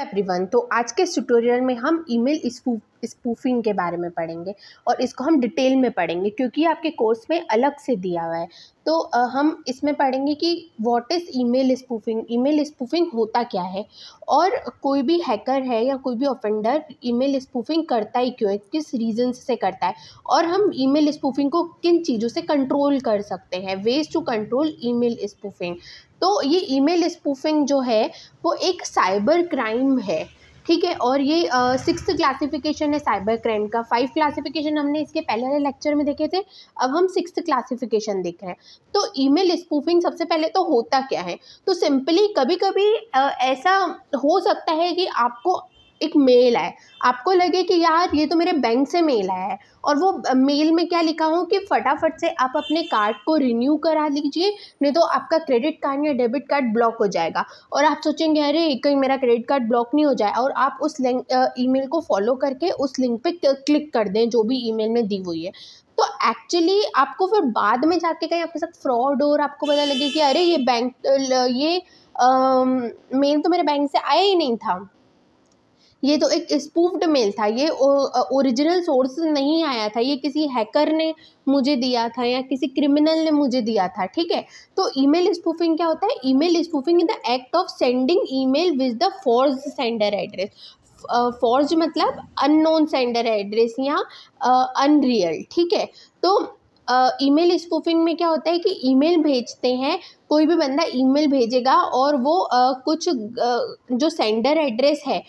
Everyone तो आज के ट्यूटोरियल में हम ईमेल स्पूफिंग के बारे में पढ़ेंगे और इसको हम डिटेल में पढ़ेंगे क्योंकि आपके कोर्स में अलग से दिया हुआ है। तो हम इसमें पढ़ेंगे कि what is email spoofing email spoofing होता क्या है? और कोई भी हैकर है या कोई भी ऑफेंडर ईमेल स्पूफिंग करता ही क्यों है? किस रीज़न से करता है? और हम ईमेल स्पूफिंग को किन चीज़ों से कंट्रोल कर सकते हैं? Ways to control email spoofing तो ये ईमेल स्पूफिंग जो है, वो एक साइबर क्राइम है। ठीक है, और ये सिक्स क्लासिफिकेशन है साइबर क्राइम का। फाइव क्लासिफिकेशन हमने इसके पहले वाले लेक्चर में देखे थे, अब हम सिक्स क्लासिफिकेशन देख रहे हैं। तो ईमेल स्पूफिंग सबसे पहले तो होता क्या है? तो सिंपली कभी कभी ऐसा हो सकता है कि आपको एक मेल आए आपको लगे कि यार, ये तो मेरे बैंक से मेल आया है। और वो मेल में क्या लिखा हो कि फटाफट से आप अपने कार्ड को रिन्यू करा लीजिए, नहीं तो आपका क्रेडिट कार्ड या डेबिट कार्ड ब्लॉक हो जाएगा। और आप सोचेंगे, अरे, कहीं मेरा क्रेडिट कार्ड ब्लॉक नहीं हो जाए। और आप उस लिंक ईमेल को फॉलो करके उस लिंक पे क्लिक कर दें, जो भी ईमेल में दी हुई है। तो एक्चुअली आपको फिर बाद में जाके कहीं आपके साथ फ्रॉड हो और आपको पता लगे कि, अरे, ये बैंक ये मेल तो मेरे बैंक से आया ही नहीं था। ये तो एक स्पूफ्ड मेल था ये ओरिजिनल सोर्स नहीं आया था ये किसी हैकर ने मुझे दिया था या किसी क्रिमिनल ने मुझे दिया था ठीक है? तो ईमेल स्पूफिंग क्या होता है? Email spoofing in the act of sending email with the forge sender address forge मतलब अननोन सेंडर एड्रेस या अनरियल ठीक है? तो ईमेल स्पूफिंग में क्या होता है कि ईमेल भेजते हैं कोई भी बंदा ईमेल भेजेगा और वो आ, कुछ आ, जो सेंडर एड्रेस है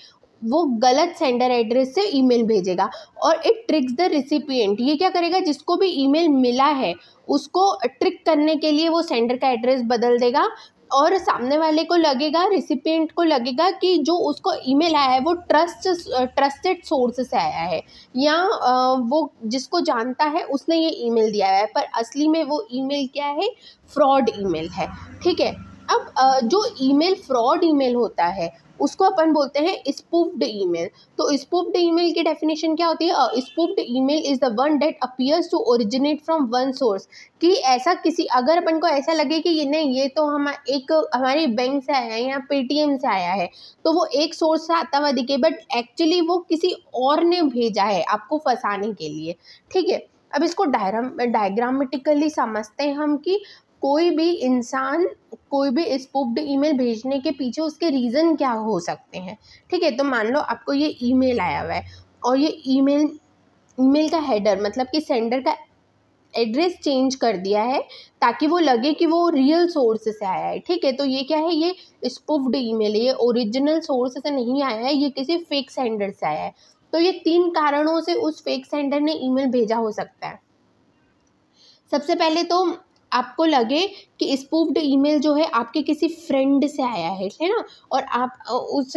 वो गलत सेंडर एड्रेस से ईमेल भेजेगा। और इट ट्रिक्स द रिसिपिएंट ये क्या करेगा? जिसको भी ईमेल मिला है, उसको ट्रिक करने के लिए वो सेंडर का एड्रेस बदल देगा और सामने वाले को लगेगा रिसिपिएंट को लगेगा कि जो उसको ईमेल आया है, वो ट्रस्ट ट्रस्टेड सोर्स से आया है। या वो जिसको जानता है, उसने ये ईमेल दिया है। पर असली में वो ईमेल क्या है? फ्रॉड ईमेल है। ठीक है? अब जो ईमेल फ्रॉड ईमेल होता है, उसको अपन बोलते हैं स्पूफ्ड ईमेल। तो स्पूफ्ड ईमेल की डेफिनेशन क्या होती है? Spoofed email is the one that appears to originate from one source कि ऐसा किसी, अगर अपन को ऐसा लगे कि ये नहीं, ये तो हम, एक हमारी बैंक से आया है या पेटीएम से आया है तो वो एक सोर्स से आता हुआ दिखे बट एक्चुअली वो किसी और ने भेजा है आपको फंसाने के लिए। ठीक है? अब इसको डायग्राम डायग्रामेटिकली समझते हैं हम कि कोई भी इंसान, कोई भी स्पूफ्ड ईमेल भेजने के पीछे उसके रीज़न क्या हो सकते हैं? ठीक है तो मान लो आपको ये ईमेल आया हुआ है और ये ईमेल ईमेल का हेडर मतलब कि सेंडर का एड्रेस चेंज कर दिया है ताकि वो लगे कि वो रियल सोर्स से आया है। ठीक है तो ये क्या है? ये स्पूफ्ड ईमेल है, ये ओरिजिनल सोर्स से नहीं आया है, ये किसी फेक सेंडर से आया है। तो ये तीन कारणों से उस फेक सेंडर ने ईमेल भेजा हो सकता है। सबसे पहले तो आपको लगे कि स्पूफ्ड ईमेल जो है आपके किसी फ्रेंड से आया है है ना? और आप उस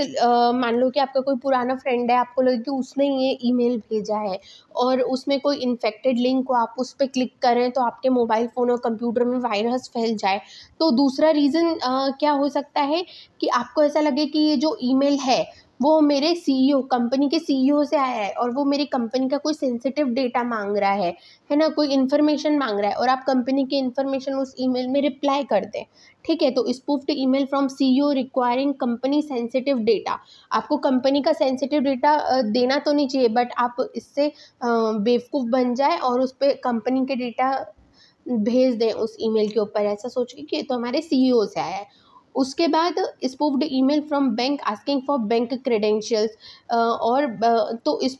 मान लो कि आपका कोई पुराना फ्रेंड है, आपको लगे कि उसने ये ईमेल भेजा है और उसमें कोई इन्फेक्टेड लिंक हो, आप उस पर क्लिक करें तो आपके मोबाइल फ़ोन और कंप्यूटर में वायरस फैल जाए। तो दूसरा रीज़न क्या हो सकता है कि आपको ऐसा लगे कि ये जो ईमेल है वो मेरे सीईओ कंपनी के सीईओ से आया है और वो मेरी कंपनी का कोई सेंसिटिव डेटा मांग रहा है है ना? कोई इन्फॉर्मेशन मांग रहा है और आप कंपनी की इन्फॉर्मेशन उस ईमेल में रिप्लाई कर दें, ठीक है? तो spoofed email from CEO requiring company sensitive data आपको कंपनी का सेंसिटिव डेटा देना तो नहीं चाहिए बट आप इससे बेवकूफ़ बन जाए और उस पर कंपनी के डेटा भेज दें उस ईमेल के ऊपर। ऐसा सोच के कि तो हमारे सीईओ से आया है। उसके बाद spoofed email from bank asking for bank credentials और तो इस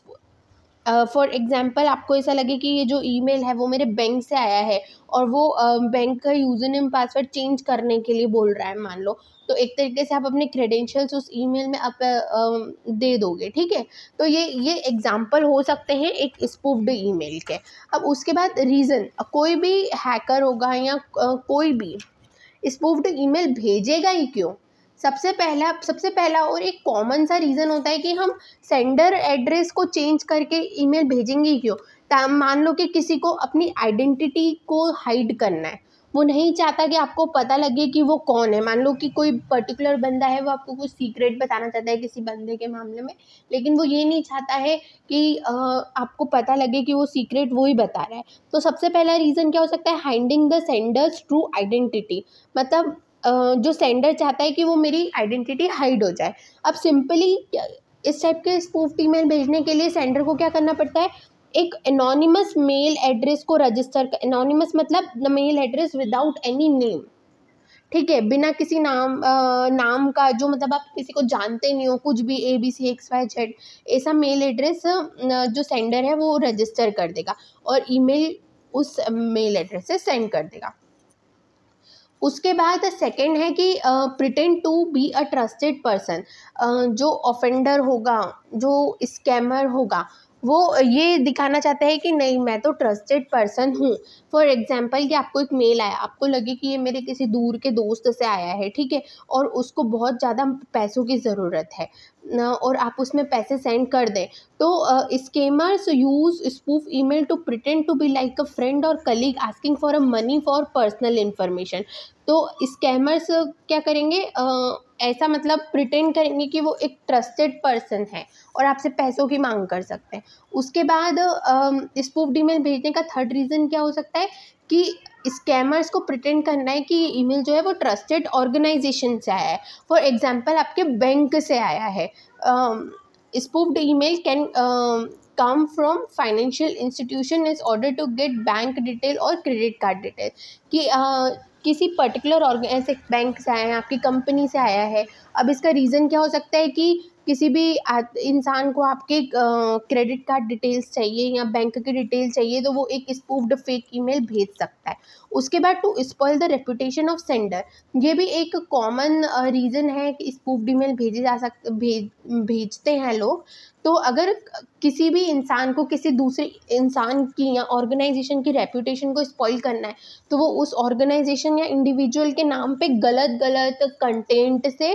फॉर uh, एग्ज़ाम्पल आपको ऐसा लगे कि ये जो ईमेल है वो मेरे बैंक से आया है और वो बैंक का यूज़र नेम पासवर्ड चेंज करने के लिए बोल रहा है मान लो। तो एक तरीके से आप अपने क्रेडेंशियल्स उस ईमेल में आप uh, दे दोगे ठीक है? तो ये ये एग्ज़ाम्पल हो सकते हैं एक स्पूफ्ड ईमेल के। अब उसके बाद रीज़न कोई भी हैकर होगा या कोई भी स्पूफ्ड ईमेल भेजेगा ही क्यों? सबसे पहला सबसे पहला और एक कॉमन सा रीज़न होता है कि हम सेंडर एड्रेस को चेंज करके ईमेल भेजेंगे क्यों? मान लो कि किसी को अपनी आइडेंटिटी को हाइड करना है। वो नहीं चाहता कि आपको पता लगे कि वो कौन है। मान लो कि कोई पर्टिकुलर बंदा है, वो आपको कुछ सीक्रेट बताना चाहता है किसी बंदे के मामले में, लेकिन वो ये नहीं चाहता है कि आपको पता लगे कि वो सीक्रेट वो ही बता रहा है। तो सबसे पहला रीज़न क्या हो सकता है? Hiding the sender's true identity मतलब जो सेंडर चाहता है कि वो मेरी आइडेंटिटी हाइड हो जाए। अब सिंपली इस टाइप के स्पूफ ईमेल भेजने के लिए सेंडर को क्या करना पड़ता है? एक एनोनिमस मेल एड्रेस को रजिस्टर एनोनिमस मतलब the mail address without any name ठीक है? बिना किसी नाम आ, नाम का जो मतलब आप किसी को जानते नहीं हो कुछ भी A B C X Y Z ऐसा मेल एड्रेस जो सेंडर है वो रजिस्टर कर देगा और ईमेल उस मेल एड्रेस से सेंड कर देगा। उसके बाद सेकंड है कि pretend to be a trusted person जो ऑफेंडर होगा जो स्कैमर होगा वो ये दिखाना चाहता है कि नहीं मैं तो ट्रस्टेड पर्सन हूँ। फॉर एग्ज़ाम्पल कि आपको एक मेल आया। आपको लगे कि ये मेरे किसी दूर के दोस्त से आया है ठीक है? और उसको बहुत ज़्यादा पैसों की ज़रूरत है और आप उसमें पैसे सेंड कर दें। तो scammers use spoof email to pretend to be like a friend और colleague asking for a money for personal information तो स्कैमर्स क्या करेंगे? आ, ऐसा मतलब प्रिटेंड करेंगे कि वो एक ट्रस्टेड पर्सन है और आपसे पैसों की मांग कर सकते हैं। उसके बाद स्पूफ ईमेल भेजने का थर्ड रीज़न क्या हो सकता है कि स्कैमर्स को प्रिटेंड करना है कि ईमेल जो है वो ट्रस्टेड ऑर्गेनाइजेशन से आया है। फॉर एग्जांपल आपके बैंक से आया है। Spoofed email can come from financial institution is order to get bank detail और क्रेडिट कार्ड डिटेल कि uh, किसी पर्टिकुलर ऐसे बैंक से आया है, आपकी कंपनी से आया है। अब इसका रीज़न क्या हो सकता है कि किसी भी इंसान को आपके क्रेडिट कार्ड डिटेल्स चाहिए या बैंक की डिटेल चाहिए तो वो एक स्पूफ्ड फेक ईमेल भेज सकता है। उसके बाद to spoil the reputation of sender ये भी एक कॉमन रीज़न है कि स्पूफ्ड ईमेल भेजे जा सक, भेज, भेजते हैं लोग। तो अगर किसी भी इंसान को किसी दूसरे इंसान की या ऑर्गेनाइजेशन की रेपुटेशन को स्पॉइल करना है तो वो उस ऑर्गेनाइजेशन या इंडिविजुअल के नाम पे गलत गलत कंटेंट से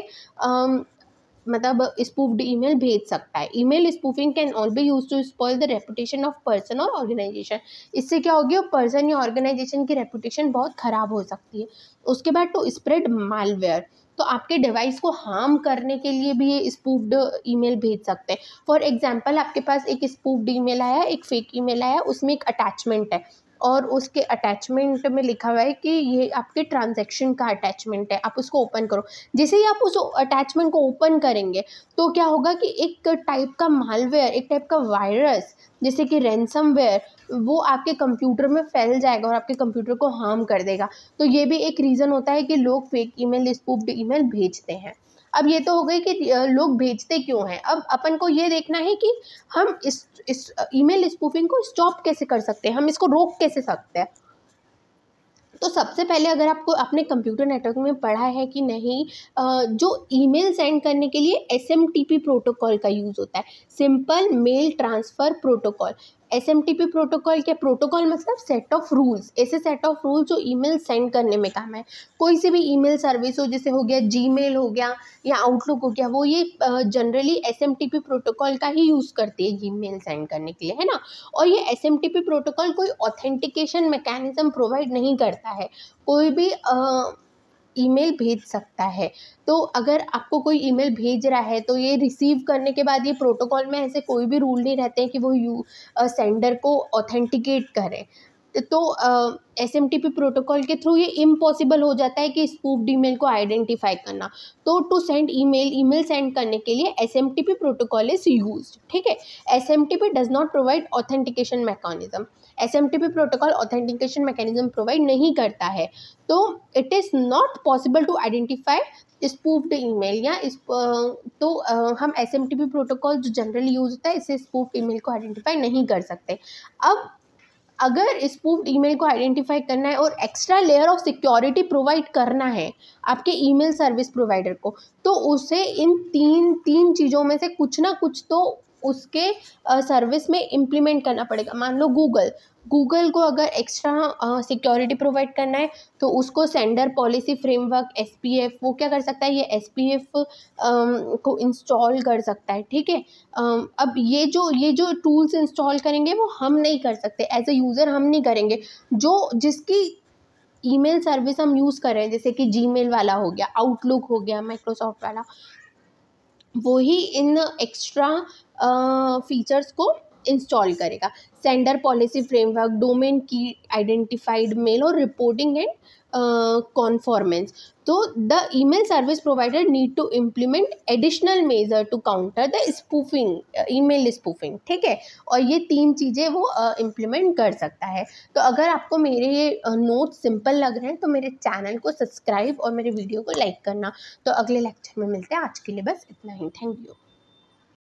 मतलब स्पूफ्ड ईमेल भेज सकता है। Email spoofing can all be use to spoil the reputation of person और ऑर्गेनाइजेशन इससे क्या होगी? पर्सन या ऑर्गेनाइजेशन की रेपुटेशन बहुत ख़राब हो सकती है। उसके बाद टू स्प्रेड मालवेयर तो आपके डिवाइस को हार्म करने के लिए भी ये स्पूफ्ड ईमेल भेज सकते हैं। फॉर एग्जांपल आपके पास एक स्पूफ्ड ईमेल आया, एक फेक ईमेल आया, उसमें एक अटैचमेंट है। और उसके अटैचमेंट में लिखा हुआ है कि ये आपके ट्रांजैक्शन का अटैचमेंट है, आप उसको ओपन करो। जैसे ही आप उस अटैचमेंट को ओपन करेंगे तो क्या होगा कि एक टाइप का मालवेयर एक टाइप का वायरस जैसे कि रैनसमवेयर वो आपके कंप्यूटर में फैल जाएगा और आपके कंप्यूटर को हार्म कर देगा। तो ये भी एक रीज़न होता है कि लोग फेक ईमेल स्पूफ्ड ईमेल भेजते हैं। अब ये तो हो गई कि लोग भेजते क्यों हैं? अब अपन को ये देखना है कि हम इस इस ईमेल स्पूफिंग को स्टॉप कैसे कर सकते हैं? हम इसको रोक कैसे सकते हैं? तो सबसे पहले अगर आपको अपने कंप्यूटर नेटवर्क में पढ़ा है कि नहीं जो ईमेल सेंड करने के लिए एसएमटीपी प्रोटोकॉल का यूज़ होता है। Simple mail transfer protocol S M T P protocol क्या प्रोटोकॉल मतलब सेट ऑफ़ रूल्स ऐसे सेट ऑफ़ रूल्स जो ईमेल सेंड करने में काम है कोई सी भी ईमेल सर्विस हो, जैसे हो गया जीमेल हो गया या आउटलुक हो गया, वो ये generally S M T P protocol का ही यूज़ करती है ईमेल सेंड करने के लिए, है ना? और ये S M T P protocol कोई ऑथेंटिकेशन मैकेनिज्म प्रोवाइड नहीं करता है। कोई भी ईमेल भेज सकता है। तो अगर आपको कोई ईमेल भेज रहा है तो ये रिसीव करने के बाद ये प्रोटोकॉल में ऐसे कोई भी रूल नहीं रहते हैं कि वो यू सेंडर को ऑथेंटिकेट करें। तो S M T P protocol के थ्रू ये इम्पॉसिबल हो जाता है कि स्पूफ्ड ईमेल को आइडेंटिफाई करना। तो to send e email email send करने के लिए S M T P protocol is use ठीक है? S M T P does not provide authentication mechanism S M T P protocol authentication mechanism provide नहीं करता है। तो it is not possible to identify spoofed email या इस तो हम S M T P protocol जो जनरली यूज़ होता है इससे स्पूफ्ड ईमेल को आइडेंटिफाई नहीं कर सकते। अब अगर स्पूफ्ड ईमेल को आइडेंटिफाई करना है और extra layer of security provide करना है आपके ईमेल सर्विस प्रोवाइडर को तो उसे इन तीन तीन चीज़ों में से कुछ ना कुछ तो उसके सर्विस में इम्प्लीमेंट करना पड़ेगा। मान लो गूगल गूगल को अगर एक्स्ट्रा सिक्योरिटी प्रोवाइड करना है तो उसको sender policy framework S P F वो क्या कर सकता है? ये एस पी एफ़ को इंस्टॉल कर सकता है, ठीक है? अब ये जो ये जो टूल्स इंस्टॉल करेंगे, वो हम नहीं कर सकते। एज ए यूज़र हम नहीं करेंगे। जो, जिसकी ईमेल सर्विस हम यूज़ कर रहे हैं, जैसे कि जीमेल वाला हो गया आउटलुक हो गया माइक्रोसॉफ्ट वाला वही इन एक्स्ट्रा फीचर्स को इंस्टॉल करेगा। Sender policy framework domain key identified mail और रिपोर्टिंग एंड कॉन्फॉर्मेंस तो the email service provider need to implement additional measure to counter the spoofing email spoofing ठीक है? और ये तीन चीज़ें वो इम्प्लीमेंट uh, कर सकता है। तो अगर आपको मेरे ये नोट सिंपल लग रहे हैं तो मेरे चैनल को सब्सक्राइब और मेरे वीडियो को लाइक करना। तो अगले लेक्चर में मिलते हैं। आज के लिए बस इतना ही। Thank you